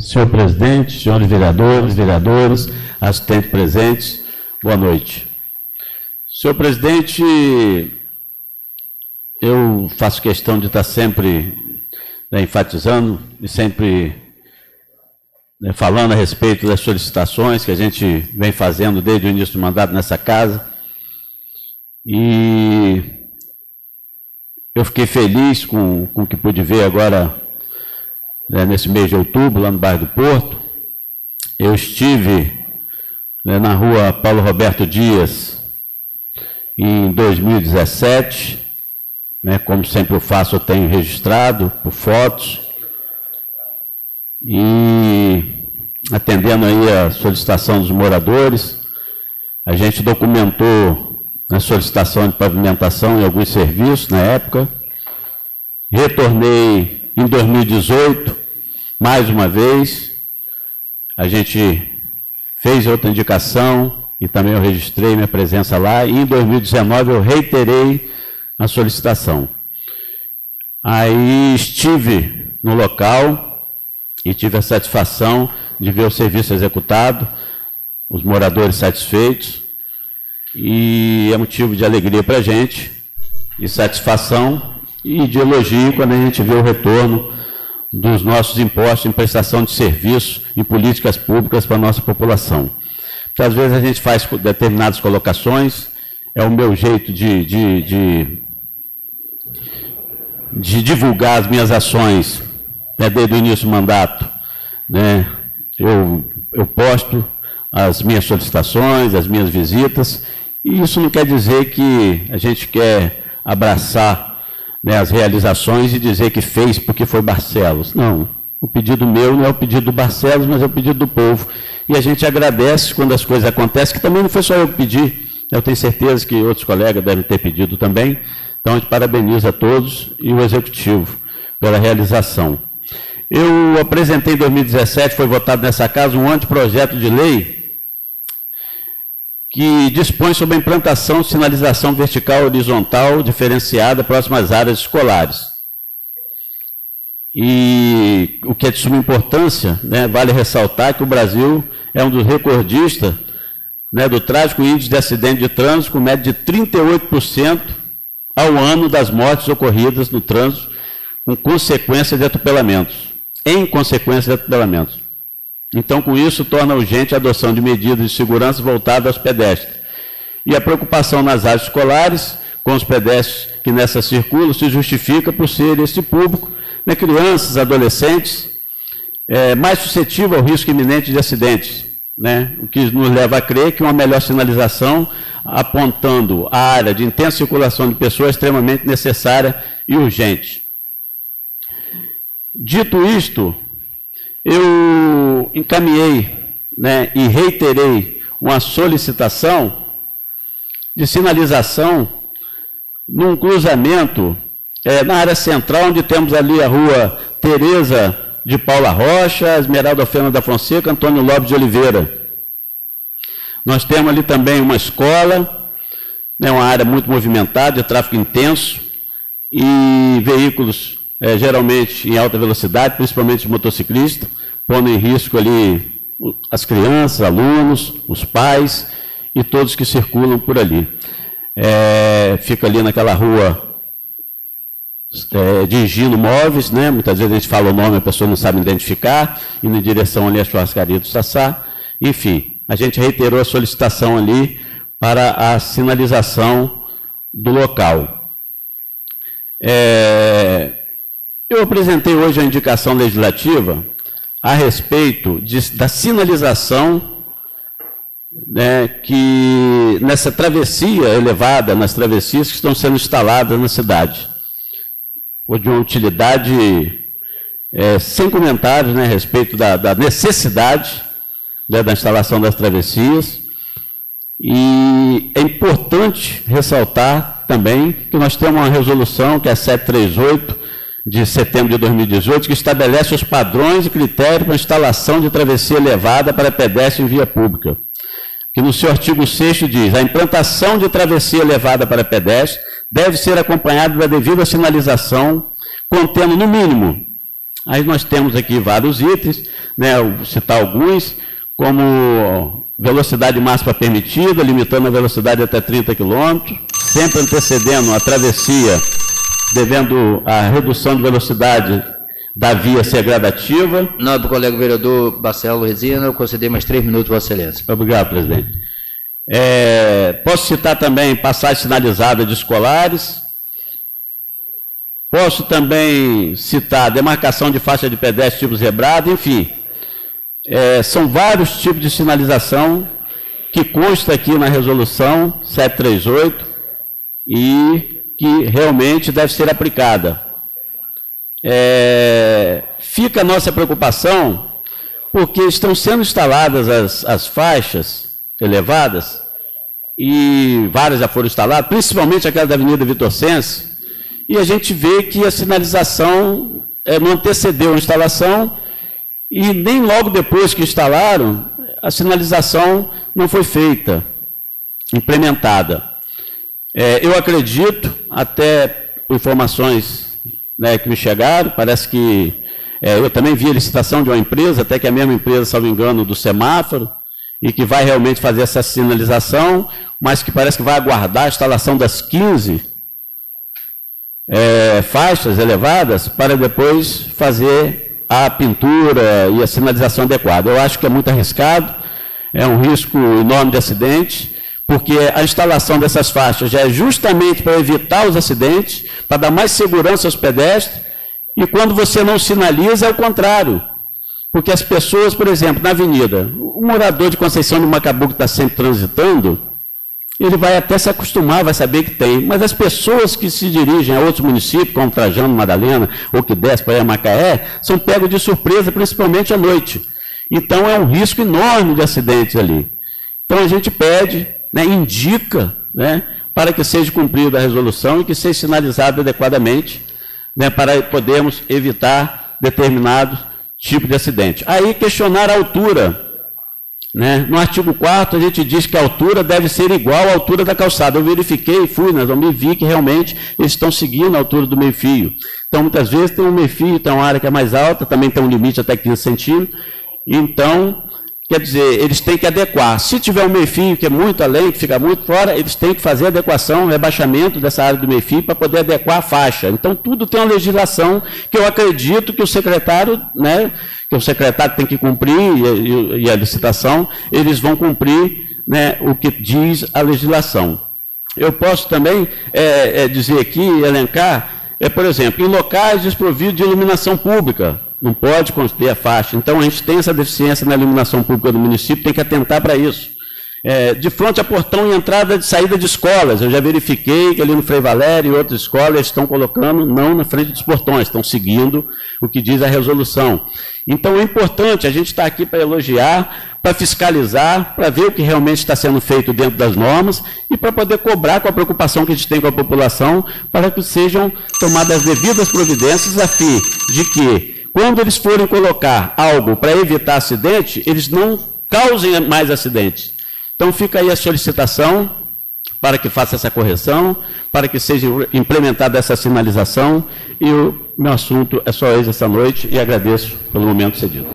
Senhor presidente, senhores vereadores, vereadoras, assistentes presentes, boa noite. Senhor presidente, eu faço questão de estar sempre né, enfatizando e sempre né, falando a respeito das solicitações que a gente vem fazendo desde o início do mandato nessa casa. E eu fiquei feliz com, com o que pude ver agora, né, nesse mês de outubro, lá no bairro do Porto. Eu estive né, na rua Paulo Roberto Dias em 2017, né, como sempre eu faço, eu tenho registrado por fotos. E atendendo aí a solicitação dos moradores, a gente documentou a solicitação de pavimentação e alguns serviços na época. Retornei em 2018, mais uma vez. A gente fez outra indicação e também eu registrei minha presença lá. E em 2019 eu reiterei a solicitação. Aí estive no local, e tive a satisfação de ver o serviço executado, os moradores satisfeitos, e é motivo de alegria para a gente, de satisfação e de elogio quando a gente vê o retorno dos nossos impostos em prestação de serviço em políticas públicas para a nossa população. Então, às vezes a gente faz determinadas colocações, é o meu jeito de, de, de, de divulgar as minhas ações né, desde o início do mandato, né, eu, eu posto as minhas solicitações, as minhas visitas, e isso não quer dizer que a gente quer abraçar né, as realizações e dizer que fez porque foi Barcelos. Não. O pedido meu não é o pedido do Barcelos, mas é o pedido do povo. E a gente agradece quando as coisas acontecem, que também não foi só eu que pedi, eu tenho certeza que outros colegas devem ter pedido também. Então, a gente parabeniza a todos e o Executivo pela realização. Eu apresentei em 2017, foi votado nessa casa, um anteprojeto de lei que dispõe sobre a implantação de sinalização vertical horizontal diferenciada próximas áreas escolares. E o que é de suma importância, né, vale ressaltar que o Brasil é um dos recordistas né, do trágico índice de acidente de trânsito, com média de 38% ao ano das mortes ocorridas no trânsito, com consequência de atropelamentos em consequência de atropelamentos. Então, com isso, torna urgente a adoção de medidas de segurança voltadas aos pedestres. E a preocupação nas áreas escolares, com os pedestres que nessa circulam, se justifica por ser esse público, né, crianças, adolescentes, é, mais suscetível ao risco iminente de acidentes. Né, o que nos leva a crer que uma melhor sinalização apontando a área de intensa circulação de pessoas é extremamente necessária e urgente. Dito isto, eu encaminhei né, e reiterei uma solicitação de sinalização num cruzamento é, na área central, onde temos ali a rua Tereza de Paula Rocha, Esmeralda Fernanda da Fonseca, Antônio Lopes de Oliveira. Nós temos ali também uma escola, né, uma área muito movimentada, de tráfego intenso, e veículos é, geralmente em alta velocidade, principalmente motociclistas, pondo em risco ali as crianças, alunos, os pais e todos que circulam por ali. É, fica ali naquela rua é, dirigindo móveis, né? muitas vezes a gente fala o nome, a pessoa não sabe identificar, indo em direção ali à churrascaria do Sassá. Enfim, a gente reiterou a solicitação ali para a sinalização do local. É, eu apresentei hoje a indicação legislativa a respeito de, da sinalização né, que nessa travessia elevada, nas travessias que estão sendo instaladas na cidade, ou de uma utilidade é, sem comentários né, a respeito da, da necessidade né, da instalação das travessias. E é importante ressaltar também que nós temos uma resolução, que é a 738, de setembro de 2018, que estabelece os padrões e critérios para instalação de travessia elevada para pedestre em via pública. Que no seu artigo 6 diz: a implantação de travessia elevada para pedestre deve ser acompanhada da devida sinalização, contendo, no mínimo, Aí nós temos aqui vários itens, né, vou citar alguns, como velocidade máxima permitida, limitando a velocidade até 30 km, sempre antecedendo a travessia, devendo a redução de velocidade da via ser gradativa. Nobre colega vereador Marcelo Resina, eu conceder mais três minutos, Vossa Excelência. Obrigado, presidente. É, posso citar também passagem sinalizada de escolares. Posso também citar demarcação de faixa de pedestre tipo zebrado, enfim. É, são vários tipos de sinalização que consta aqui na resolução 738 e que realmente deve ser aplicada. É, fica a nossa preocupação porque estão sendo instaladas as, as faixas elevadas e várias já foram instaladas, principalmente aquela da Avenida Vitor Sense, e a gente vê que a sinalização é, não antecedeu a instalação e nem logo depois que instalaram, a sinalização não foi feita, implementada. É, eu acredito, até por informações né, que me chegaram, parece que é, eu também vi a licitação de uma empresa, até que é a mesma empresa, salvo engano, do semáforo, e que vai realmente fazer essa sinalização, mas que parece que vai aguardar a instalação das 15 é, faixas elevadas para depois fazer a pintura e a sinalização adequada. Eu acho que é muito arriscado, é um risco enorme de acidente, porque a instalação dessas faixas já é justamente para evitar os acidentes, para dar mais segurança aos pedestres, e quando você não sinaliza, é o contrário. Porque as pessoas, por exemplo, na avenida, o morador de Conceição de Macabu que está sempre transitando, ele vai até se acostumar, vai saber que tem. Mas as pessoas que se dirigem a outros municípios, como Trajano, Madalena, ou que desce para Macaé, são pegos de surpresa, principalmente à noite. Então é um risco enorme de acidentes ali. Então a gente pede, né, indica, né, para que seja cumprida a resolução e que seja sinalizado adequadamente, né, para podermos evitar determinado tipo de acidente. Aí questionar a altura né? No artigo 4 a gente diz que a altura deve ser igual à altura da calçada. Eu verifiquei, fui nas me vi que realmente eles estão seguindo a altura do meio-fio. Então, muitas vezes tem um meio-fio, tem uma área que é mais alta, também tem um limite até 15 centímetros. Então, quer dizer, eles têm que adequar. Se tiver um meio-fio que é muito além, que fica muito fora, eles têm que fazer adequação, rebaixamento dessa área do meio-fio para poder adequar a faixa. Então, tudo tem uma legislação que eu acredito que o secretário, né, que o secretário tem que cumprir, e, e a licitação, eles vão cumprir né, o que diz a legislação. Eu posso também é, é, dizer aqui, elencar, é, por exemplo, em locais desprovidos de iluminação pública, não pode construir a faixa. Então, a gente tem essa deficiência na iluminação pública do município, tem que atentar para isso. É, de frente a portão e entrada e saída de escolas. Eu já verifiquei que ali no Frei Valério e outras escolas estão colocando não na frente dos portões, estão seguindo o que diz a resolução. Então é importante, a gente estar tá aqui para elogiar, para fiscalizar, para ver o que realmente está sendo feito dentro das normas e para poder cobrar com a preocupação que a gente tem com a população, para que sejam tomadas as devidas providências a fim de que, quando eles forem colocar algo para evitar acidente, eles não causem mais acidentes. Então fica aí a solicitação para que faça essa correção, para que seja implementada essa sinalização. E o meu assunto é só esse essa noite e agradeço pelo momento cedido.